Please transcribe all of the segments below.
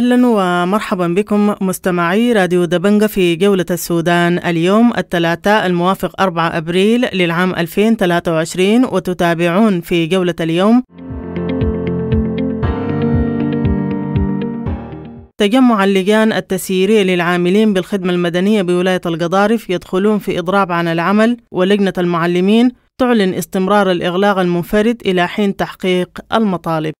أهلا ومرحبا بكم مستمعي راديو دبنجة في جولة السودان. اليوم الثلاثاء الموافق 4 أبريل للعام 2023 وتتابعون في جولة اليوم. تجمع اللجان التسييرية للعاملين بالخدمة المدنية بولاية القضارف يدخلون في إضراب عن العمل ولجنة المعلمين تعلن استمرار الإغلاق المنفرد إلى حين تحقيق المطالب.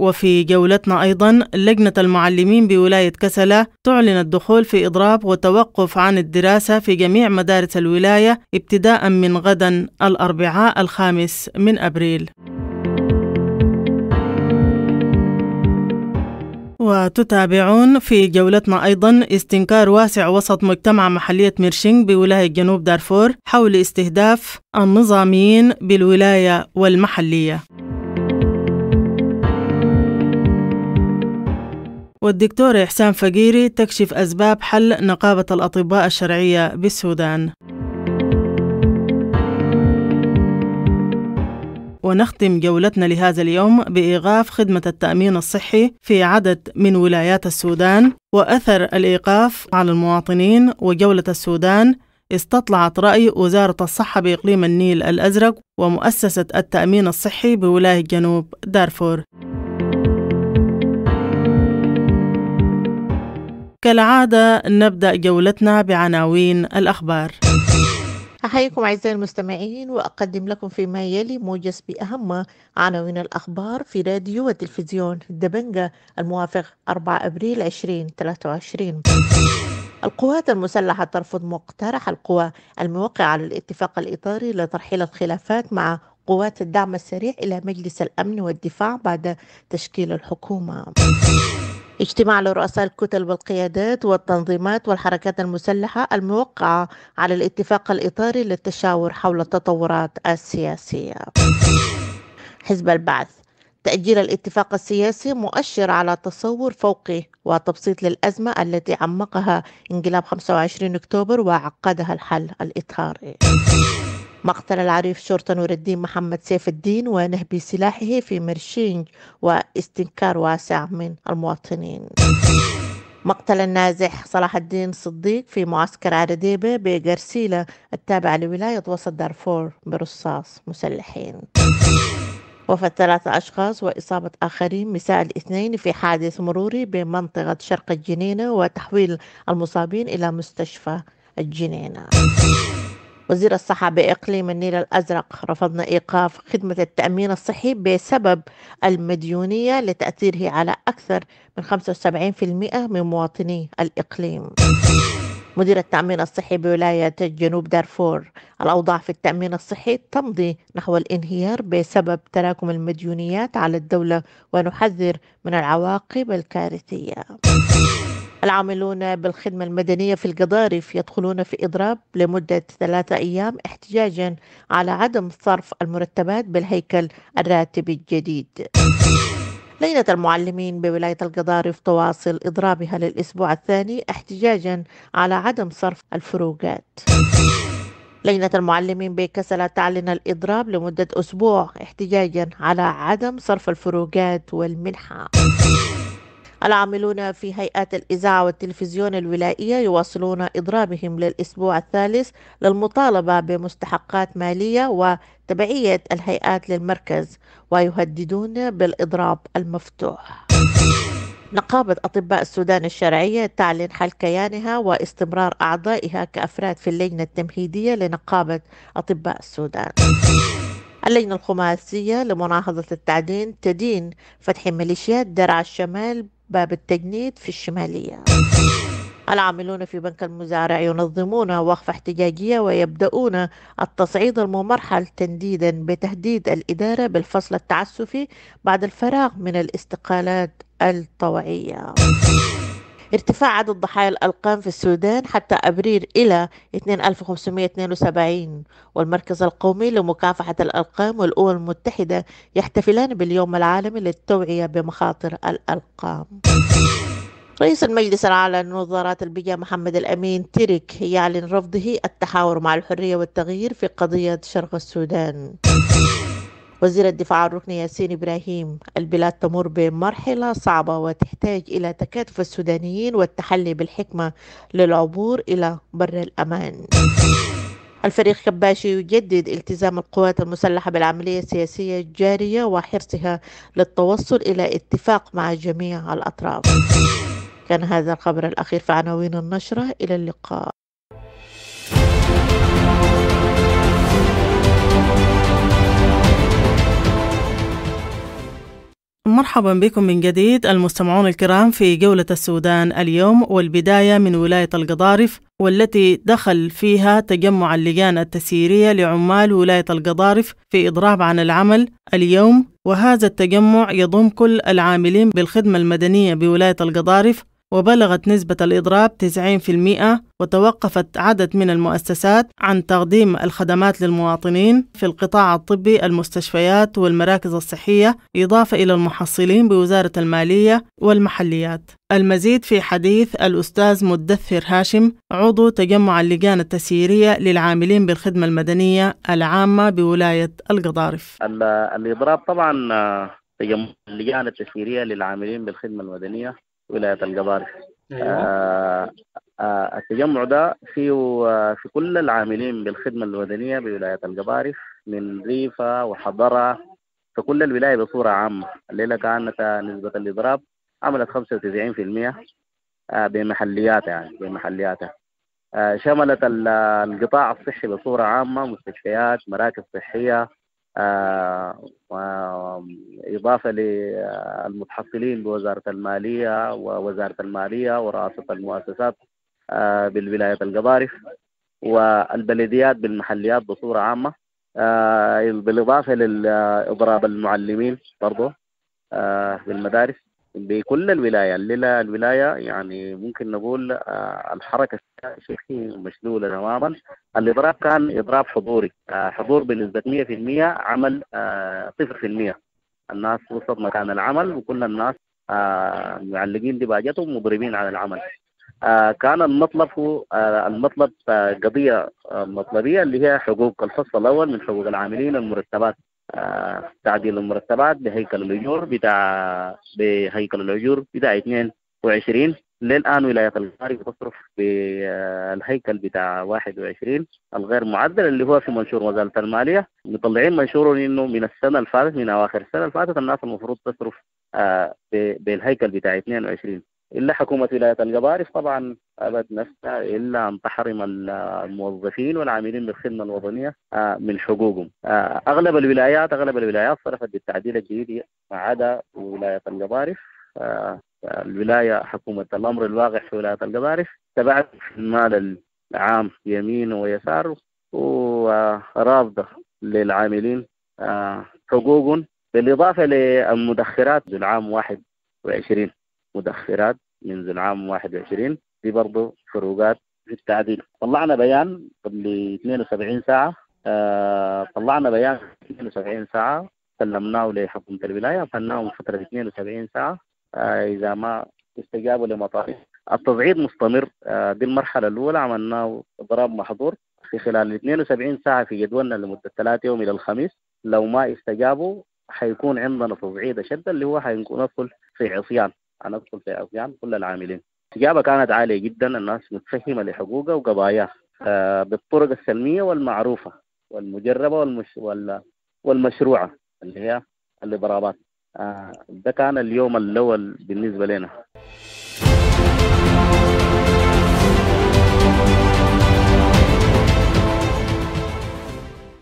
وفي جولتنا أيضا لجنة المعلمين بولاية كسلة تعلن الدخول في إضراب وتوقف عن الدراسة في جميع مدارس الولاية ابتداء من غدا الأربعاء الخامس من أبريل. وتتابعون في جولتنا أيضا استنكار واسع وسط مجتمع محلية ميرشينغ بولاية جنوب دارفور حول استهداف النظاميين بالولاية والمحلية. والدكتور إحسان فقيري تكشف أسباب حل نقابة الأطباء الشرعية بالسودان. ونختم جولتنا لهذا اليوم بإيقاف خدمة التأمين الصحي في عدد من ولايات السودان وأثر الإيقاف على المواطنين وجولة السودان. استطلعت رأي وزارة الصحة بإقليم النيل الأزرق ومؤسسة التأمين الصحي بولاية جنوب دارفور. كالعادة نبدأ جولتنا بعناوين الأخبار. أحييكم أعزائي المستمعين وأقدم لكم فيما يلي موجز بأهم عناوين الأخبار في راديو وتلفزيون دبنجة الموافق 4 أبريل 2023 القوات المسلحة ترفض مقترح القوى الموقع على الاتفاق الإطاري لترحيل الخلافات مع قوات الدعم السريع إلى مجلس الأمن والدفاع بعد تشكيل الحكومة. اجتماع لرؤساء الكتل والقيادات والتنظيمات والحركات المسلحة الموقعة على الاتفاق الإطاري للتشاور حول التطورات السياسية. حزب البعث. تأجيل الاتفاق السياسي مؤشر على تصور فوقي وتبسيط للأزمة التي عمقها انقلاب 25 أكتوبر وعقدها الحل الإطاري. مقتل العريف شرطة نور الدين محمد سيف الدين ونهب سلاحه في مرشينج واستنكار واسع من المواطنين. مقتل النازح صلاح الدين صديق في معسكر عرديبة بقرسيلة التابعة لولاية وسط دارفور برصاص مسلحين. وفاة ثلاثة أشخاص وإصابة آخرين مساء الاثنين في حادث مروري بمنطقة شرق الجنينة وتحويل المصابين إلى مستشفى الجنينة. وزير الصحة بإقليم النيل الأزرق رفضنا إيقاف خدمة التأمين الصحي بسبب المديونية لتأثيره على أكثر من 75% من مواطني الإقليم. مدير التأمين الصحي بولاية جنوب دارفور الأوضاع في التأمين الصحي تمضي نحو الانهيار بسبب تراكم المديونيات على الدولة ونحذر من العواقب الكارثية. العاملون بالخدمة المدنية في القضارف يدخلون في إضراب لمدة ثلاثة أيام احتجاجا على عدم صرف المرتبات بالهيكل الراتبي الجديد. لجنة المعلمين بولاية القضارف تواصل إضرابها للأسبوع الثاني احتجاجا على عدم صرف الفروقات. لجنة المعلمين بكسلة تعلن الإضراب لمدة أسبوع احتجاجا على عدم صرف الفروقات والمنحة. العاملون في هيئات الإذاعة والتلفزيون الولائية يواصلون إضرابهم للأسبوع الثالث للمطالبة بمستحقات مالية وتبعية الهيئات للمركز ويهددون بالإضراب المفتوح. نقابة أطباء السودان الشرعية تعلن حل كيانها واستمرار أعضائها كأفراد في اللجنة التمهيدية لنقابة أطباء السودان. اللجنة الخماسية لمناهضة التعدين تدين فتح ميليشيات درع الشمال باب التجنيد في الشمالية. العاملون في بنك المزارع ينظمون وقفة احتجاجية ويبدأون التصعيد الممرحل تنديدا بتهديد الإدارة بالفصل التعسفي بعد الفراغ من الاستقالات الطوعية. ارتفاع عدد ضحايا الألقام في السودان حتى أبريل إلى 2572 والمركز القومي لمكافحة الألقام والأمم المتحدة يحتفلان باليوم العالمي للتوعية بمخاطر الألقام رئيس المجلس الأعلى لنظارات البيئة محمد الأمين ترك يعلن رفضه التحاور مع الحرية والتغيير في قضية شرق السودان. وزير الدفاع الركني ياسين إبراهيم البلاد تمر بمرحلة صعبة وتحتاج إلى تكاتف السودانيين والتحلي بالحكمة للعبور إلى بر الأمان. الفريق كباشي يجدد التزام القوات المسلحة بالعملية السياسية الجارية وحرصها للتوصل إلى اتفاق مع جميع الأطراف. كان هذا الخبر الأخير في عناوين النشرة؟ إلى اللقاء. مرحبا بكم من جديد المستمعون الكرام في جولة السودان اليوم والبداية من ولاية القضارف والتي دخل فيها تجمع اللجان التسييرية لعمال ولاية القضارف في إضراب عن العمل اليوم وهذا التجمع يضم كل العاملين بالخدمة المدنية بولاية القضارف وبلغت نسبة الإضراب 90% وتوقفت عدد من المؤسسات عن تقديم الخدمات للمواطنين في القطاع الطبي المستشفيات والمراكز الصحية إضافة إلى المحصلين بوزارة المالية والمحليات. المزيد في حديث الأستاذ مدثر هاشم عضو تجمع اللجان التسييرية للعاملين بالخدمة المدنية العامة بولاية القضارف. الإضراب طبعا تجمع اللجان التسييرية للعاملين بالخدمة المدنية. ولاية القضارف أيوة. آه آه التجمع ده فيه آه في كل العاملين بالخدمة المدنية بولاية القضارف من ريفة وحضرة في كل الولاية بصورة عامة. الليلة كانت نسبة الإضراب عملت 95% آه بمحلياتها يعني بمحلياتها. شملت القطاع الصحي بصورة عامة مستشفيات مراكز صحية آه إضافة للمتحصلين بوزارة المالية ووزارة المالية ورئاسة المؤسسات آه بالولاية القضارف والبلديات بالمحليات بصورة عامة. آه بالإضافة لإضراب المعلمين برضو بالمدارس. بكل الولاية. الليلة الولاية يعني ممكن نقول الحركة السياسية مشلولة تماما. الإضراب كان إضراب حضوري. حضور بنسبة 100% عمل 0% الناس وسط مكان العمل وكل الناس معلقين دباجتهم مضربين على العمل. كان المطلب هو المطلب قضية مطلبية اللي هي حقوق الفصل الأول من حقوق العاملين المرتبات. تعديل المرتبات بهيكل الأجور بتاع بهيكل الأجور بتاع 22 للآن ولاية القضارف تصرف بالهيكل بتاع 21 الغير معدل اللي هو في منشور وزارة المالية. مطلعين منشور إنه من السنة اللي فاتت من أواخر السنة اللي فاتت الناس المفروض تصرف بالهيكل بتاع 22 إلا حكومة ولاية القضارف طبعا أبد نفسها إلا أن تحرم الموظفين والعاملين بالخدمة الوطنية من حقوقهم. أغلب الولايات أغلب الولايات صرفت بالتعديل الجديد ما عدا ولاية القضارف الولاية حكومة الأمر الواقع في ولاية القضارف تبعت المال العام يمين ويسار ورافضة للعاملين حقوق بالإضافة للمدخرات للعام 21 مدخرات منذ العام 21 دي برضه فروقات في التعديل. طلعنا بيان قبل 72 ساعة. آه طلعنا بيان 72 ساعة. سلمناه لحكومة الولاية فناهم فترة 72 ساعة. آه إذا ما استجابوا لمطالب التصعيد مستمر. آه دي المرحلة الأولى. عملناه إضراب محظور في خلال 72 ساعة في جدولنا لمدة ثلاثة يوم إلى الخميس. لو ما استجابوا حيكون عندنا تصعيد أشد اللي هو حيكون ندخل في عصيان. هندخل في عصيان كل العاملين. الاستجابة كانت عالية جدا الناس متفهمة لحقوقها وقضاياها آه بالطرق السلمية والمعروفة والمجربة والمش وال والمشروعة اللي هي الإضرابات آه ده كان اليوم الأول بالنسبة لنا.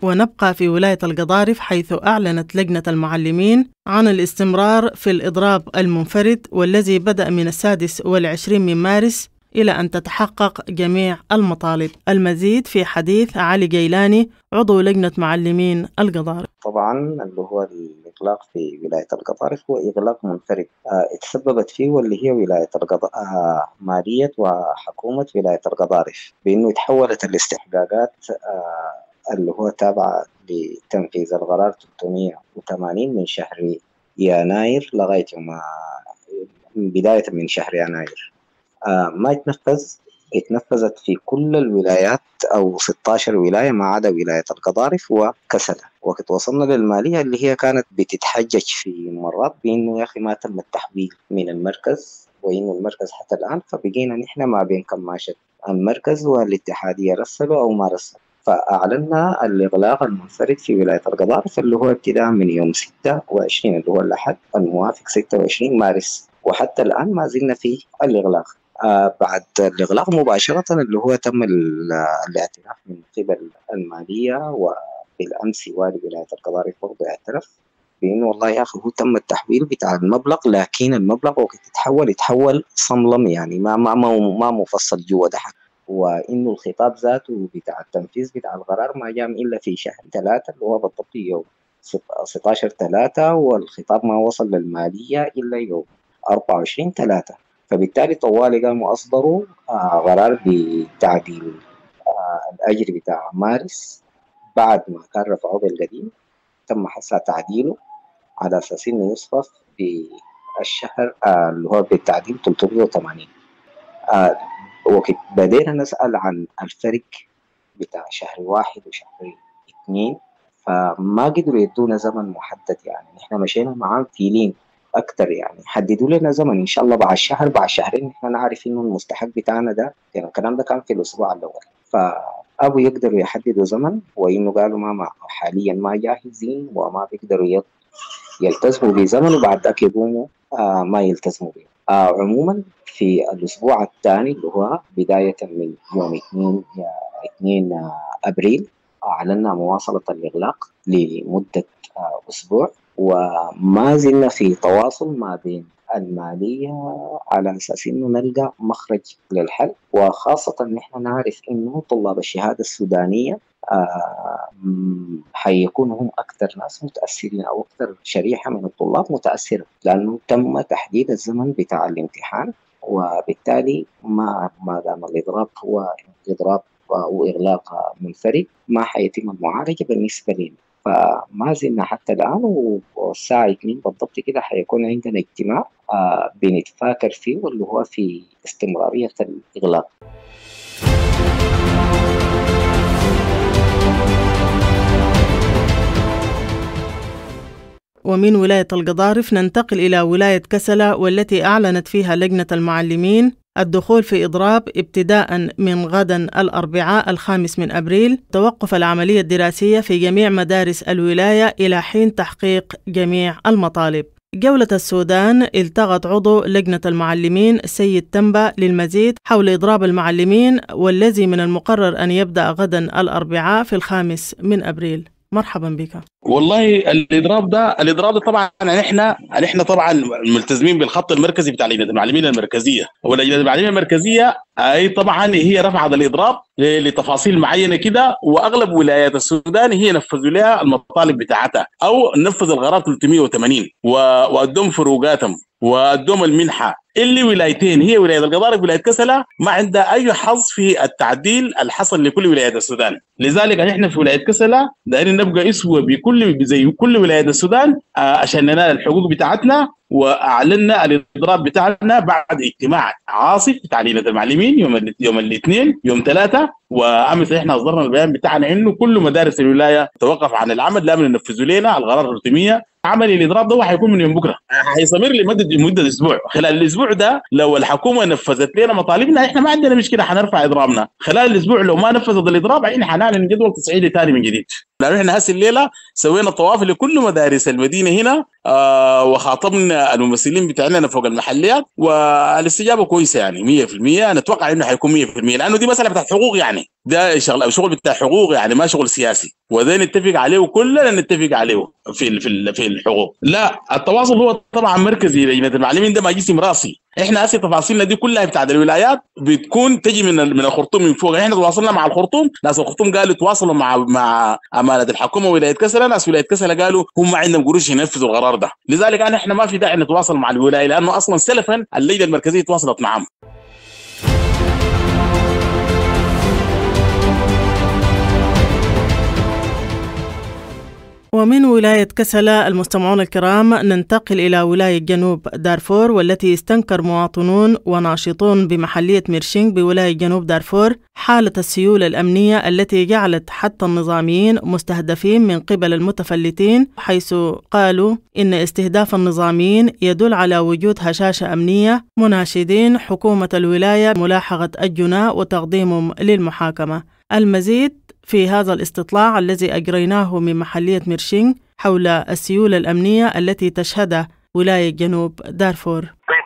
ونبقى في ولاية القضارف حيث أعلنت لجنة المعلمين عن الاستمرار في الإضراب المنفرد والذي بدأ من السادس والعشرين من مارس إلى أن تتحقق جميع المطالب. المزيد في حديث علي جيلاني عضو لجنة معلمين القضارف. طبعا اللي هو الإغلاق في ولاية القضارف هو إغلاق منفرد. آه تسببت فيه واللي هي ولاية القضاء آه مالية وحكومة ولاية القضارف. بأنه تحولت الاستحقاقات آه اللي هو تابع لتنفيذ القرار 380 من شهر يناير لغاية يوم بداية من شهر يناير. آه ما يتنفذ. اتنفذت في كل الولايات أو 16 ولاية ما عدا ولاية القضارف وكسلة. وقت وصلنا للمالية اللي هي كانت بتتحجج في مرات بأنه يا أخي ما تم التحويل من المركز وإنه المركز حتى الآن فبقينا نحن ما بين كماشة المركز والاتحادية رسلوا أو ما رسلوا. فأعلنا الإغلاق المنفرد في ولاية القضارف اللي هو ابتداء من يوم 26 اللي هو الأحد الموافق 26 مارس. وحتى الآن ما زلنا في الإغلاق. آه بعد الإغلاق مباشرة اللي هو تم الاعتراف من قبل المالية وبالأمس والي ولاية القضارف برضه اعترف بانه والله يا أخي هو تم التحويل بتاع المبلغ لكن المبلغ وقت يتحول يتحول صملم يعني. ما ما ما, ما مفصل جوا ده وإنه الخطاب ذاته بتاع التنفيذ بتاع القرار ما جاء إلا في شهر ثلاثة اللي هو بالضبط يوم 16 ثلاثة والخطاب ما وصل للمالية إلا يوم 24 ثلاثة. فبالتالي طوالي قاموا أصدروا آه قرار بتعديل آه الأجر بتاع مارس بعد ما كان رفعوه بالقديم. تم حسا تعديله على أساس إنه يصرف بالشهر آه اللي هو بالتعديل 380 آه وقت بدينا نسأل عن الفرق بتاع شهر واحد وشهر اثنين فما قدروا يدونا زمن محدد يعني. نحن مشينا معاهم فيلين أكتر يعني. حددوا لنا زمن إن شاء الله بعد شهر بعد شهرين نحن نعرف إنه المستحق بتاعنا ده. يعني الكلام ده كان في الأسبوع الأول. فأبوا يقدروا يحددوا زمن وإنه قالوا ما, ما حاليا ما جاهزين وما بيقدروا يلتزموا بزمن وبعد ذاك يقوموا آه ما يلتزموا به آه عموما في الأسبوع الثاني اللي هو بداية من يوم 2 2 أبريل أعلنا مواصلة الإغلاق لمدة آه أسبوع وما زلنا في تواصل ما بين المالية على أساس إنه نلقى مخرج للحل وخاصة نحن نعرف إنه طلاب الشهادة السودانية آه حيكونوا هم أكثر ناس متأثرين أو أكثر شريحة من الطلاب متأثرة لأنه تم تحديد الزمن بتاع الامتحان وبالتالي ما ما دام الإضراب هو إضراب وإغلاق منفرد ما حيتم المعالجة بالنسبة لنا. فما زلنا حتى الآن والساعة 2 بالضبط كده حيكون عندنا اجتماع آه بنتفاكر فيه واللي هو في استمرارية الإغلاق. ومن ولاية القضارف ننتقل إلى ولاية كسلة والتي أعلنت فيها لجنة المعلمين الدخول في إضراب ابتداء من غدا الأربعاء الخامس من أبريل. توقف العملية الدراسية في جميع مدارس الولاية إلى حين تحقيق جميع المطالب. جولة السودان التغت عضو لجنة المعلمين سيد تنبا للمزيد حول إضراب المعلمين والذي من المقرر أن يبدأ غدا الأربعاء في الخامس من أبريل. مرحبا بك. والله الإضراب ده الإضراب ده طبعا إحنا إحنا طبعا ملتزمين بالخط المركزي بتاع لجنه المعلمين المركزية. ولجنه المعلمين المركزية أي طبعا هي رفعت الإضراب لتفاصيل معينة كده وأغلب ولايات السودان هي نفذوا لها المطالب بتاعتها. أو نفذ القرار 380 وادوم فروقاتهم وادوم المنحة اللي ولايتين هي ولاية القضارف ولاية كسله ما عندها أي حظ في التعديل الحصل لكل ولايات السودان. لذلك إحنا في ولاية كسله دايرين نبقى أسوة بكل زي كل ولايات السودان عشان ننال الحقوق بتاعتنا وأعلنا الإضراب بتاعنا بعد اجتماع عاصف بتاع المعلمين يوم يوم الاثنين يوم ثلاثة. وأمس إحنا أصدرنا البيان بتاعنا إنه كل مدارس الولاية توقف عن العمل لا ينفذوا لنا القرار الروتينيه عمل الاضراب ده حيكون من يوم بكرة. حيستمر لمده مده أسبوع. خلال الأسبوع ده لو الحكومة نفذت لنا مطالبنا إحنا ما عندنا مشكلة حنرفع إضرابنا. خلال الأسبوع لو ما نفذت الإضراب إحنا حنعلن جدول تصعيدي ثاني من جديد. لأنه إحنا هسه الليلة سوينا طواف لكل مدارس المدينة هنا. آه وخاطبنا الممثلين بتاعنا فوق المحليات والاستجابة كويسة يعني 100% نتوقع إنه حيكون 100% لأنه دي مسألة بتاعت حقوق يعني. ده شغل شغل بتاع حقوق يعني ما شغل سياسي. وده نتفق عليه كلنا نتفق عليه في في في الحقوق. لا التواصل هو طبعا مركزي لجنه المعلمين ده ما جسم راسي. إحنا هسه تفاصيلنا دي كلها بتاعت الولايات بتكون تجي من من الخرطوم من فوق. إحنا تواصلنا مع الخرطوم. ناس الخرطوم قالوا تواصلوا مع مع أمانة الحكومة ولايه كسله ناس ولاية كسله قالوا هم عندهم قروش ينفذوا القرار ده. لذلك أنا إحنا ما في داعي نتواصل مع الولاية لأنه أصلا سلفا اللجنة المركزية تواصلت معهم. ومن ولاية كسلا المستمعون الكرام ننتقل إلى ولاية جنوب دارفور والتي استنكر مواطنون وناشطون بمحلية ميرشينغ بولاية جنوب دارفور حالة السيولة الأمنية التي جعلت حتى النظاميين مستهدفين من قبل المتفلتين حيث قالوا إن استهداف النظاميين يدل على وجود هشاشة أمنية مناشدين حكومة الولاية ملاحقة الجناء وتقديمهم للمحاكمة. المزيد في هذا الاستطلاع الذي أجريناه من محلية ميرشينغ حول السيولة الأمنية التي تشهدها ولاية جنوب دارفور. طيب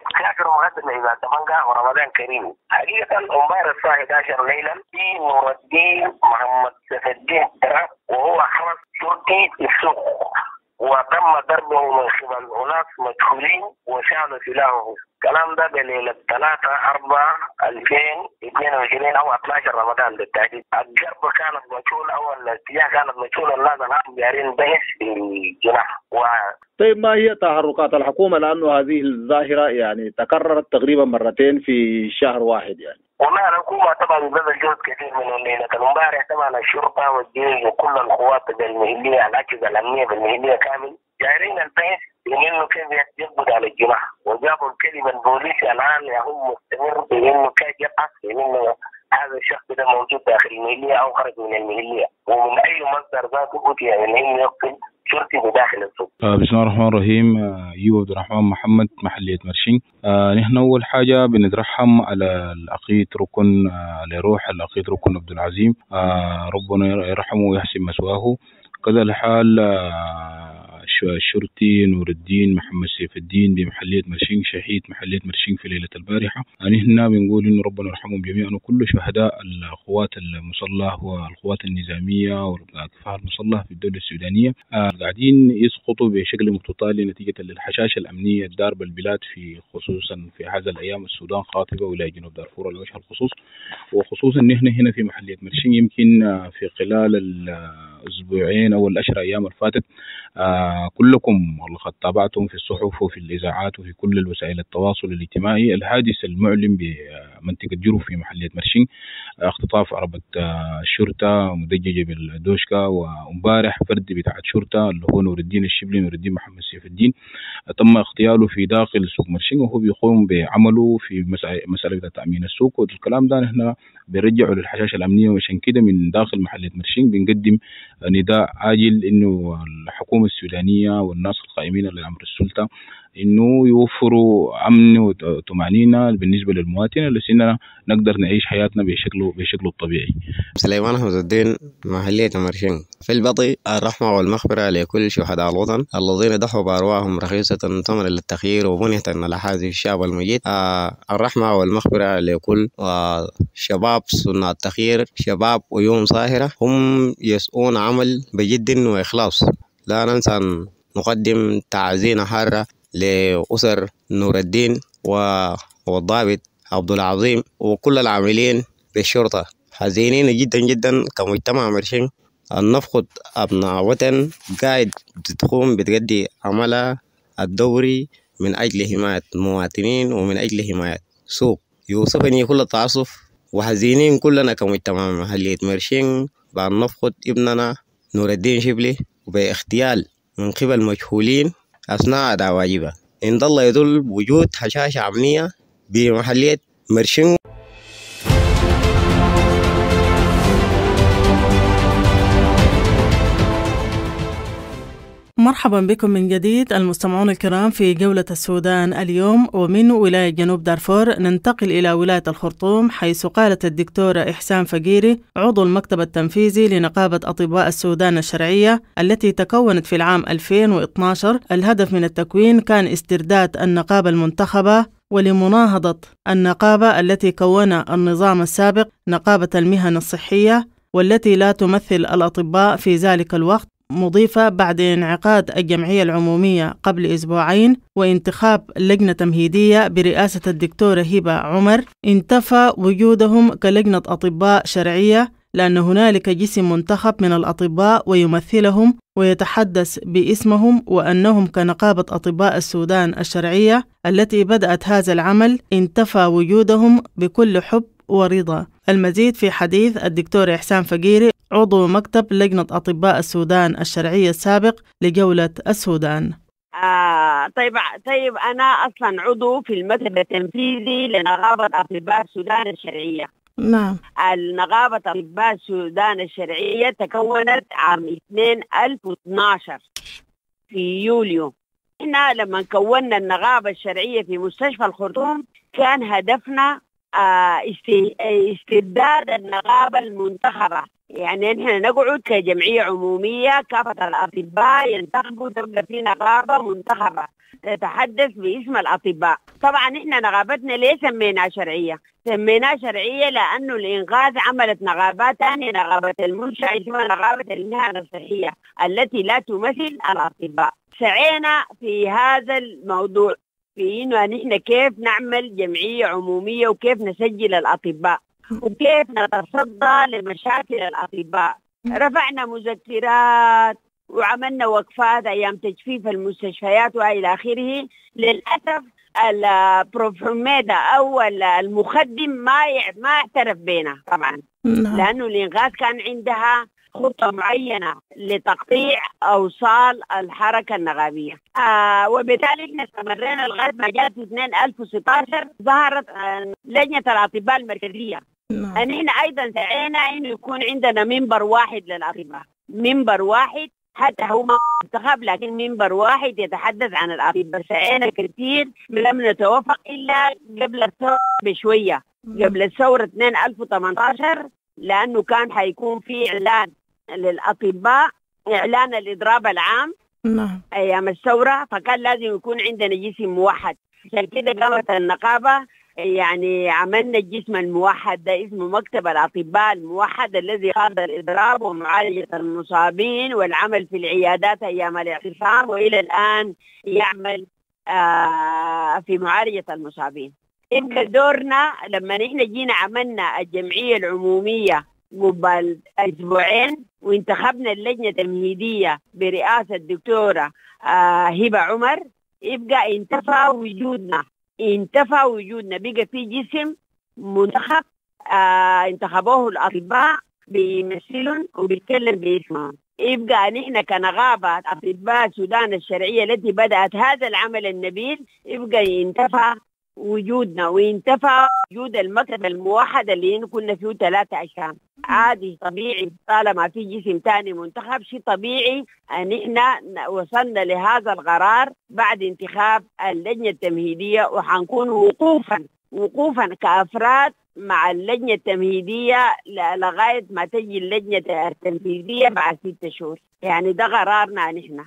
ورمضان كريم. حقيقة امبارح الساعة 11 ليلا في نور الدين محمد سيف الدين وهو حرس شرطي وتم ضربه من قبل أناس مجهولين وشالوا سلاحه. الكلام ده بليلة 3 4 2022 أو 12 رمضان بالتحديد الجرب كانت مجهولة أو الاتجاه كانت مجهولة الناس الآن جارين بحث في الجناح و طيب ما هي تحركات الحكومة؟ لأنه هذه الظاهرة يعني تكررت تقريبا مرتين في شهر واحد يعني. والله الحكومة طبعا بذل جهد كثير من الليلة امبارح طبعا الشرطة والجيش وكل القوات المهنية الأجهزة الأمنية بالمهنية كامل جايرين البحث انه كيف يقبض على الجناح وجابوا الكلمة البوليسي الآن هم مستمر بانه كيف يبحث انه هذا الشخص ده موجود داخل المهليه أو خرج من المهليه ومن أي مصدر ذاته اتي يعني إنه يقتل شرطي بداخل السوق. آه بسم الله الرحمن الرحيم. آه يو عبد الرحمن محمد محلية مرشين. آه نحن أول حاجة بنترحم على الأخيط ركن آه على روح الأخيط ركن عبد العظيم. آه ربنا يرحمه ويحسن مسواه. كذا الحال آه الشرطي نور الدين محمد سيف الدين بمحلية مرشين شهيد محلية مرشين في ليلة البارحة. يعني هنا بنقول إنه ربنا يرحمهم جميعا وكل شهداء القوات المسلح والقوات النظامية والكفاح المسلح في الدولة السودانية آه قاعدين يسقطوا بشكل متتالي نتيجة للحشاشة الأمنية الداربة البلاد في خصوصا في هذا الأيام السودان خاطبة ولاية جنوب دارفور على وجه الخصوص. وخصوصا نحن هنا في محلية مرشين يمكن آه في خلال الأسبوعين أو الأشهر أيام الفاتت آه كلكم قد تابعتم في الصحف وفي الإذاعات وفي كل الوسائل التواصل الاجتماعي. الحادث المعلم بمنطقة جروف في محلية مرشين اختطاف عربة الشرطة مدججة بالدوشكا وأمبارح فرد بتاع شرطة اللي هو نور الدين الشبلي نور الدين محمد سيف الدين تم اغتياله في داخل سوق مرشين وهو بيقوم بعمله في مسألة بتاع تأمين السوق. والكلام ده نحن بنرجعه للحشاشة الأمنية وعشان كده من داخل محلية مرشين بنقدم نداء عاجل إنه الحكومة السودانية والناس القائمين على أمر السلطة إنه يوفروا أمن وطمأنينة بالنسبة للمواطن لسنا نقدر نعيش حياتنا بشكله بشكله الطبيعي. سليمان احمد الدين محلية مرشين في البطي الرحمة والمغفرة لكل شهداء الوطن الذين ضحوا بأرواحهم رخيصة ثمنا للتخيير وبنيه هذه الشعب المجيد. آه الرحمة والمغفرة لكل شباب صناع التخيير شباب ويوم صاهره هم يسعون عمل بجد وإخلاص. لا ننسى نقدم تعزينا حارة لأسر نور الدين والضابط عبد العظيم وكل العاملين بالشرطة. حزينين جدا جدا كمجتمع مرشين. أن نفقد أبناء وطن قاعد تقوم بتقدي عملها الدوري من أجل حماية المواطنين ومن أجل حماية سوق. يوصفني كل التعاطف وحزينين كلنا كمجتمع محلية مرشين بأن نفقد ابننا نور الدين شبلي وباغتيال من قبل مجهولين أثناء أداء واجبه إن ظل يدل بوجود هشاشة أمنية بمحلية مرشين مرحبا بكم من جديد المستمعون الكرام في جولة السودان اليوم ومن ولاية جنوب دارفور ننتقل إلى ولاية الخرطوم حيث قالت الدكتورة إحسان فقيري عضو المكتب التنفيذي لنقابة أطباء السودان الشرعية التي تكونت في العام 2012 الهدف من التكوين كان استرداد النقابة المنتخبة ولمناهضة النقابة التي كونها النظام السابق نقابة المهن الصحية والتي لا تمثل الأطباء في ذلك الوقت. مضيفة بعد انعقاد الجمعية العمومية قبل أسبوعين وانتخاب لجنة تمهيدية برئاسة الدكتورة هبة عمر. انتفى وجودهم كلجنة أطباء شرعية لأن هنالك جسم منتخب من الأطباء ويمثلهم ويتحدث باسمهم وأنهم كنقابة أطباء السودان الشرعية التي بدأت هذا العمل. انتفى وجودهم بكل حب ورضا. المزيد في حديث الدكتور إحسان فقيري عضو مكتب لجنة أطباء السودان الشرعية السابق لجولة السودان. آه طيب طيب أنا أصلا عضو في المكتب التنفيذي لنقابة أطباء السودان الشرعية. نعم. النقابة أطباء السودان الشرعية تكونت عام 2012 في يوليو. إحنا لما كونا النقابة الشرعية في مستشفى الخرطوم كان هدفنا استبداد النقابة المنتخبة. يعني نحن نقعد كجمعية عمومية كافة الأطباء ينتخبوا تبقى في نقابة منتخبة. تتحدث باسم الأطباء. طبعا إحنا نقابتنا ليه سميناها شرعية؟ سميناها شرعية لأنه الإنقاذ عملت نقابات ثانية نقابة المنشأة اسمها نقابة المهن الصحية التي لا تمثل الأطباء. سعينا في هذا الموضوع. في انه نحن كيف نعمل جمعية عمومية وكيف نسجل الأطباء وكيف نتصدى لمشاكل الأطباء. رفعنا مذكرات وعملنا وقفات أيام تجفيف المستشفيات وإلى آخره. للأسف البروفوميدا أو المخدم ما ما اعترف بنا طبعا. نعم. لأنه الانغاث كان عندها خطة معينة لتقطيع أوصال الحركة النغابيه آه وبالتالي إحنا استمرينا لغاية ما جاءت في 2016 ظهرت آه لجنة الأطباء المركزية. نعم. نحن أيضا سعينا إنه يكون عندنا منبر واحد للأطباء. منبر واحد حتى هو ما منتخب لكن منبر واحد يتحدث عن الأطباء. سعينا كثير لم نتوفق إلا قبل الثورة بشوية. قبل الثورة 2018 لأنه كان حيكون في إعلان للأطباء إعلان الإضراب العام نعم أيام الثورة فكان لازم يكون عندنا جسم موحد عشان كده قامت النقابة يعني عملنا الجسم الموحد ده اسمه مكتب الأطباء الموحد الذي خاض الإضراب ومعالجة المصابين والعمل في العيادات أيام الاعتصام وإلى الآن يعمل آه في معالجة المصابين. يبقى دورنا لما نحن جينا عملنا الجمعية العمومية قبل أسبوعين وانتخبنا اللجنة التمهيدية برئاسة الدكتورة آه هبة عمر. يبقى انتفى وجودنا. انتفى وجودنا. بقى في جسم منتخب آه انتخبوه الأطباء بيمثلهم وبيتكلم باسمهم يبقى نحن كنقابة أطباء السودان الشرعية التي بدأت هذا العمل النبيل يبقى ينتفى وجودنا وينتفى وجود المكتب الموحد اللي كنا فيه ثلاثة أشهر عادي طبيعي. طالما في جسم ثاني منتخب شيء طبيعي أن إحنا وصلنا لهذا القرار بعد انتخاب اللجنة التمهيدية. وحنكون وقوفا وقوفا كأفراد مع اللجنة التمهيدية ل- لغاية ما تجي اللجنة التنفيذيه بعد ستة شهور. يعني ده قرارنا نحن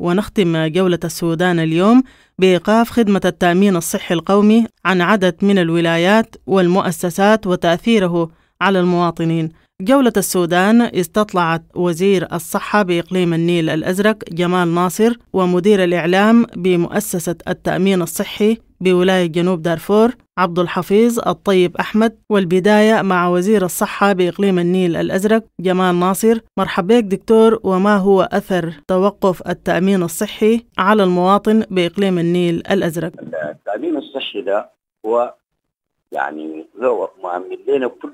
ونختم جولة السودان اليوم بإيقاف خدمة التأمين الصحي القومي عن عدد من الولايات والمؤسسات وتأثيره على المواطنين. جولة السودان استطلعت وزير الصحة بإقليم النيل الأزرق جمال ناصر ومدير الإعلام بمؤسسة التأمين الصحي بولاية جنوب دارفور عبد الحفيظ الطيب أحمد والبداية مع وزير الصحة بإقليم النيل الأزرق جمال ناصر. مرحبا بك دكتور وما هو أثر توقف التأمين الصحي على المواطن بإقليم النيل الأزرق؟ التأمين الصحي ده هو يعني هو مؤمن لنا كل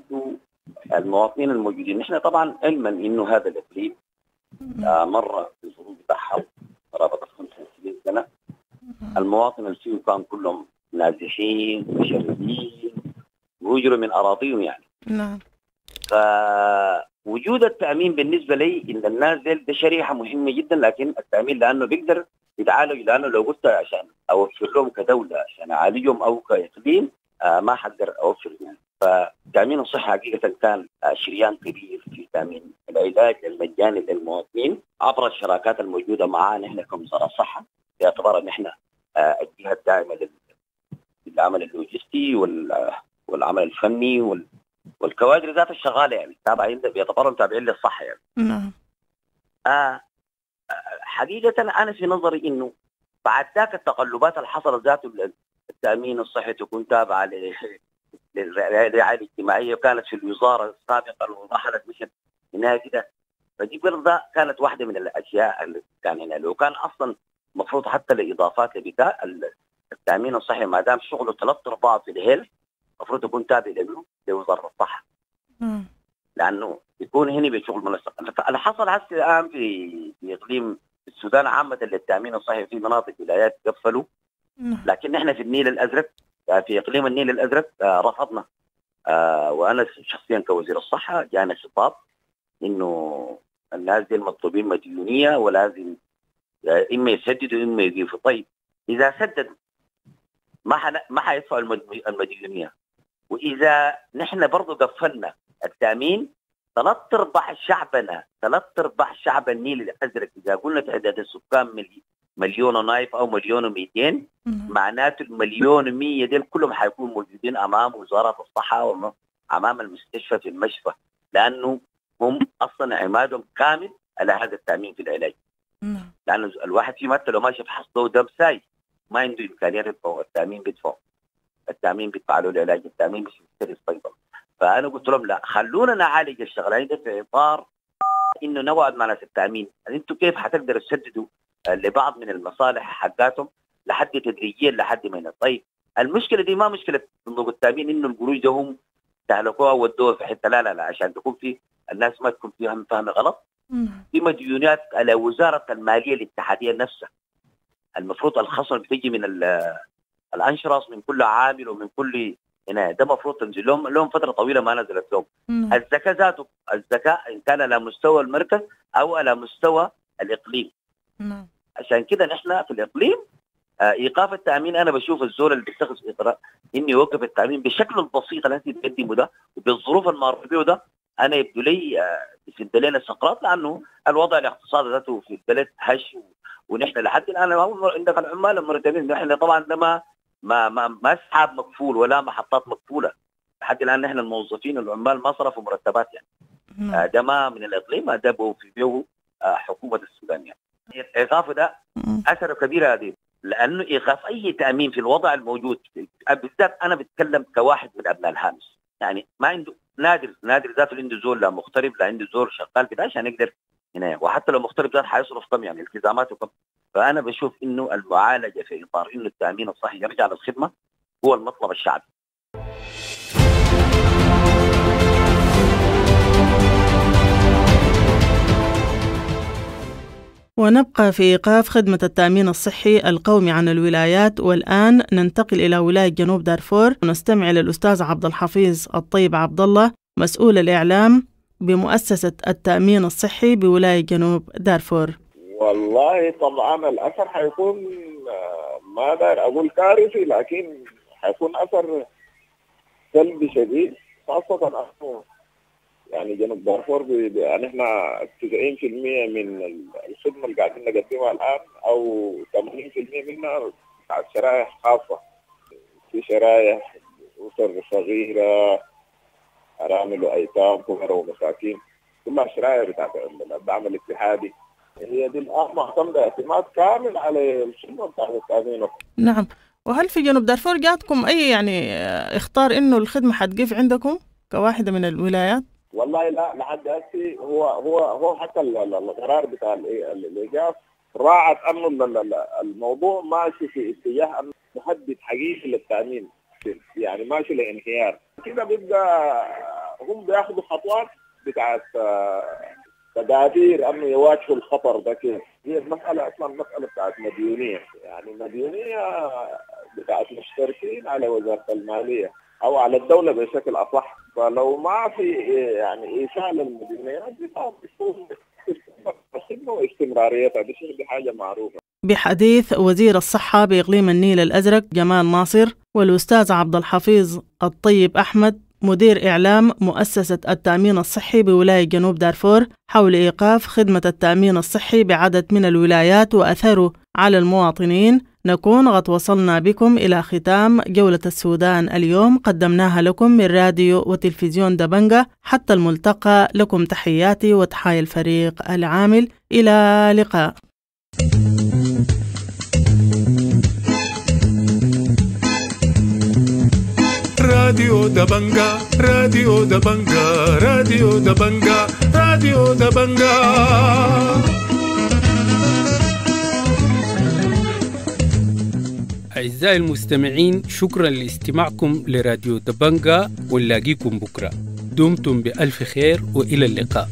المواطنين الموجودين. نحن طبعا علما إنه هذا الإقليم آه، مر في الظروف بتاعها قرابه 65 سنة. المواطن اللي فيه كان كلهم نازحين مشردين وهجروا من أراضيهم يعني. نعم. فوجود التأمين بالنسبة لي إن الناس ده شريحة مهمة جدا لكن التأمين لأنه بيقدر يتعالج لأنه لو قلت عشان أوفر لهم كدولة عشان أعالجهم أو كإقليم آه ما حقدر أوفر يعني. فالتامين الصحي حقيقة كان شريان كبير في تامين العلاج المجاني للمواطنين عبر الشراكات الموجودة معنا نحن كوزاره الصحه باعتبار إن إحنا آه الجهة الداعمة لل- للعمل اللوجستي وال- والعمل الفني وال والكوادر ذات الشغالة يعني تابعين بيعتبروا تابعين للصحة يعني. نعم. آه حقيقة أنا في نظري إنه بعد ذاك التقلبات اللي حصلت ذاته ال- التامين الصحي تكون تابعه للرعاية الاجتماعية وكانت في الوزارة السابقة ورحلت مشت هناك كده فدي برضه كانت واحدة من الأشياء اللي كان هنا لو كان أصلا المفروض حتى الاضافات لبتاع التأمين الصحي ما دام شغله ثلاث ارباع في الهيل المفروض يكون تابع له لوزارة الصحة. لأنه يكون هنا بشغل منسق اللي حصل هسه الآن في في إقليم السودان عامة للتأمين الصحي في مناطق ولايات قفلوا. لكن إحنا في النيل الأزرق في إقليم النيل الأزرق آه، رفضنا. آه، وأنا شخصيا كوزير الصحة جانا خطاب إنه الناس دي المطلوبين مديونية ولازم آه، إما يسددوا إما يضيفوا. طيب إذا سددوا ما حن... ما حيدفعوا المد- المديونية. وإذا نحن برضه قفلنا التأمين ثلاث أرباع شعبنا ثلاث أرباع شعب النيل الأزرق إذا قلنا تعداد السكان مليون ونايف أو مليون و200 نعم. معناته المليون و100 دول كلهم حيكونوا موجودين أمام وزارة الصحة وامام المستشفى في المشفى لأنه هم أصلا عمادهم كامل على هذا التأمين في العلاج. نعم. لأنه الواحد فيهم حتى لو ماشي فحص له دم ساي ما عنده إمكانية يدفع التأمين بيدفع. التأمين بيدفع له العلاج. التأمين مش بيشتري الصيدله فأنا قلت لهم لا خلونا نعالج الشغلانه دي في إطار إنه نوعد مع ناس التامين أنتم كيف حتقدروا تسددوا لبعض من المصالح حقاتهم لحد تدريجيا لحد ما. طيب المشكلة دي ما مشكلة صندوق التامين إنه القروش ده هم تهلكوها ودوها في حتة. لا لا لا عشان تكون في الناس ما تكون فيها فهم غلط. في مديونات على وزارة المالية الاتحادية نفسها. المفروض الخصم بتجي من ال- الأنشراس من كل عامل ومن كل هنا. ده المفروض تنزل. لهم لهم فترة طويلة ما نزلت لهم. الزكاة ذاته الزكاة إن كان على مستوى المركز أو على مستوى الإقليم. نعم. عشان كده نحن في الإقليم آه، إيقاف التأمين أنا بشوف الزول اللي بيتخذ اجراء انه يوقف التأمين بالشكل البسيط اللي انت بتقدمه ده وبالظروف المعروف به ده أنا يبدو لي آه، بسد لنا السقراط لأنه الوضع الاقتصادي ذاته في البلد هش ونحن لحد الآن عندك العمال المرتبين نحن طبعا ده ما ما ما, ما أسحاب مقفول ولا محطات مقفولة لحد الآن نحن الموظفين والعمال ما صرفوا مرتبات يعني نعم. آه، ده ما من الإقليم ده في بيه آه، حكومة السودان يعني ايقافه ده. أثره كبير هذه لأنه إيقاف أي تأمين في الوضع الموجود بالذات أنا بتكلم كواحد من أبناء الهامش يعني ما عنده نادر نادر ذاته عنده زول لا مغترب لا عنده زول شغال بده عشان يقدر هنا. وحتى لو مغترب ذات حيصرف كم يعني التزاماته كم. فأنا بشوف إنه المعالجة في إطار إنه التأمين الصحي يرجع للخدمة هو المطلب الشعبي. ونبقى في إيقاف خدمة التأمين الصحي القومي عن الولايات. والآن ننتقل إلى ولاية جنوب دارفور. ونستمع للأستاذ عبد الحفيظ الطيب عبد الله مسؤول الإعلام بمؤسسة التأمين الصحي بولاية جنوب دارفور. والله طبعا الأثر حيكون آه، ما داير أقول كارثي لكن حيكون أثر سلبي شديد خاصة أنه يعني جنوب دارفور يعني إحنا 90% من ال- الخدمة اللي قاعدين نقدمها الآن أو 80% منها شرائح خاصة. في شرائح اسر صغيرة ارامل وأيتام كبار ومساكين. كلها شرائح بتاعت الدعم الاتحادي. هي دي الآن معتمدة اعتماد كامل على الخدمة بتاعت التأمين. نعم. وهل في جنوب دارفور جاتكم أي يعني آه، اختار إنه الخدمة حتقف عندكم كواحدة من الولايات؟ والله لا لحد هسه هو هو هو حتى ال- ال- القرار بتاع ال- ال- الإيجاف راعت انه ال- ال- ال- الموضوع ماشي في اتجاه انه محدد حقيقي للتأمين. يعني ماشي لانهيار كده بيبقى هم بياخذوا خطوات بتاعت آه، تدابير أنه يواجهوا الخطر ده كيف هي المسألة أصلا مسألة بتاعت مديونية. يعني مديونية بتاعت مشتركين على وزارة المالية. أو على الدولة بشكل أصح. فلو ما في يعني ايصال للمديونيات دي طبعاً بتكون واستمراريتها. دي شيء- دي حاجة معروفة. بحديث وزير الصحة بإقليم النيل الأزرق جمال ناصر والأستاذ عبد الحفيظ الطيب أحمد مدير إعلام مؤسسة التأمين الصحي بولاية جنوب دارفور حول إيقاف خدمة التأمين الصحي بعدد من الولايات وأثره على المواطنين. نكون قد وصلنا بكم إلى ختام جولة السودان اليوم. قدمناها لكم من راديو وتلفزيون دبنجة. حتى الملتقى لكم تحياتي وتحايا الفريق العامل. إلى لقاء. راديو دبنجا راديو دبنجا راديو دبنجا راديو راديو أعزائي المستمعين شكرا لاستماعكم لراديو دبنجا ونلاقيكم بكرة. دمتم بألف خير وإلى اللقاء.